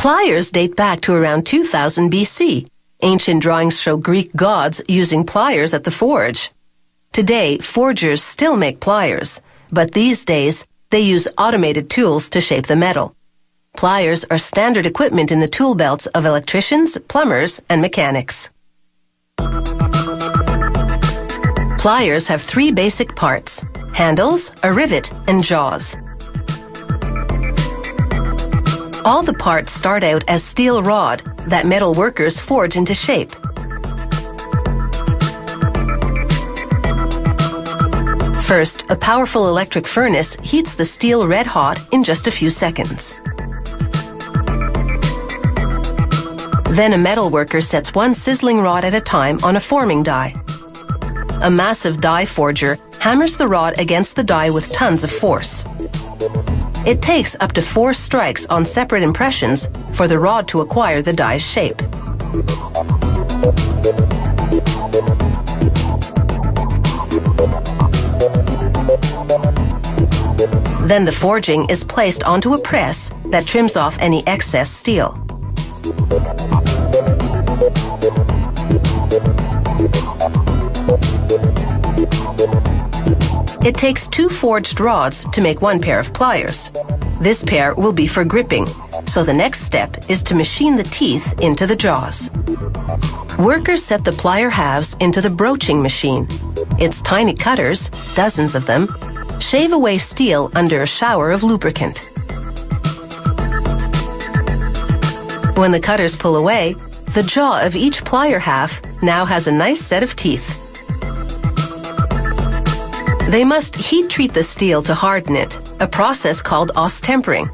Pliers date back to around 2000 BC. Ancient drawings show Greek gods using pliers at the forge. Today, forgers still make pliers, but these days, they use automated tools to shape the metal. Pliers are standard equipment in the tool belts of electricians, plumbers, and mechanics. Pliers have three basic parts handles, a rivet, and jaws. All the parts start out as steel rod that metal workers forge into shape. First, a powerful electric furnace heats the steel red hot in just a few seconds. Then a metal worker sets one sizzling rod at a time on a forming die. A massive die forger hammers the rod against the die with tons of force. It takes up to four strikes on separate impressions for the rod to acquire the die's shape. Then the forging is placed onto a press that trims off any excess steel. It takes two forged rods to make one pair of pliers. This pair will be for gripping, so the next step is to machine the teeth into the jaws. Workers set the plier halves into the broaching machine. Its tiny cutters, dozens of them, shave away steel under a shower of lubricant. When the cutters pull away, the jaw of each plier half now has a nice set of teeth. They must heat treat the steel to harden it, a process called austempering.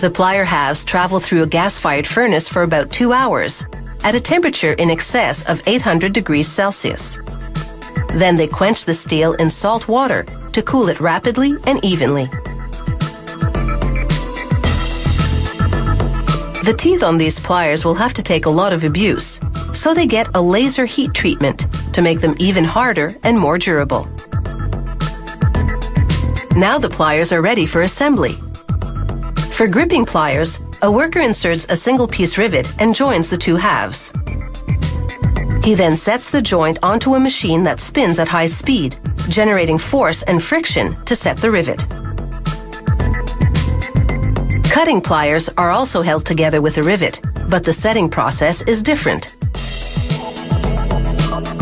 The plier halves travel through a gas-fired furnace for about two hours at a temperature in excess of 800 degrees Celsius. Then they quench the steel in salt water to cool it rapidly and evenly. The teeth on these pliers will have to take a lot of abuse, so they get a laser heat treatment to make them even harder and more durable. Now the pliers are ready for assembly. For gripping pliers, a worker inserts a single piece rivet and joins the two halves. He then sets the joint onto a machine that spins at high speed, generating force and friction to set the rivet. Cutting pliers are also held together with a rivet, but the setting process is different.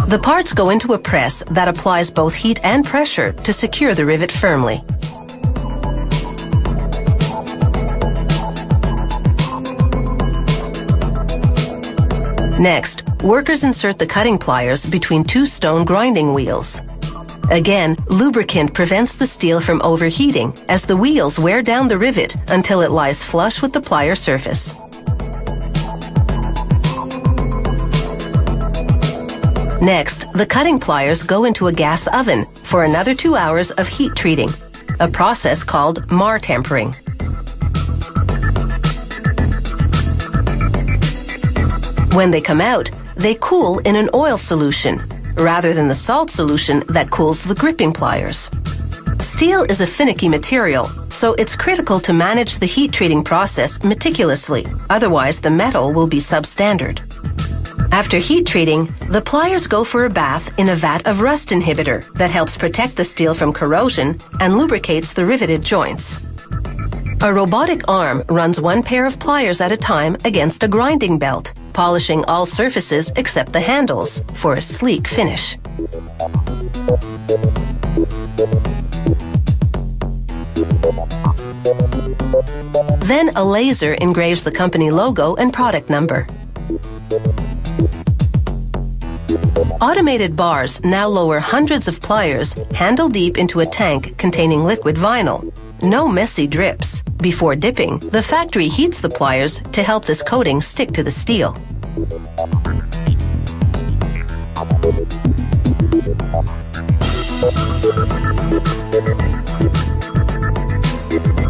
The parts go into a press that applies both heat and pressure to secure the rivet firmly. Next, workers insert the cutting pliers between two stone grinding wheels. Again, lubricant prevents the steel from overheating as the wheels wear down the rivet until it lies flush with the plier surface. Next, the cutting pliers go into a gas oven for another two hours of heat treating, a process called martempering. When they come out, they cool in an oil solution rather than the salt solution that cools the gripping pliers. Steel is a finicky material, so it's critical to manage the heat treating process meticulously, otherwise the metal will be substandard. After heat treating, the pliers go for a bath in a vat of rust inhibitor that helps protect the steel from corrosion and lubricates the riveted joints. A robotic arm runs one pair of pliers at a time against a grinding belt, polishing all surfaces except the handles for a sleek finish. Then a laser engraves the company logo and product number. Automated bars now lower hundreds of pliers handle deep into a tank containing liquid vinyl. No messy drips. Before dipping, the factory heats the pliers to help this coating stick to the steel.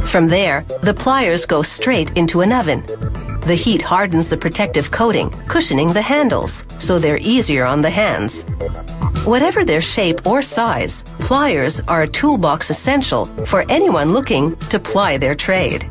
From there, the pliers go straight into an oven. The heat hardens the protective coating, cushioning the handles, so they're easier on the hands. Whatever their shape or size, pliers are a toolbox essential for anyone looking to ply their trade.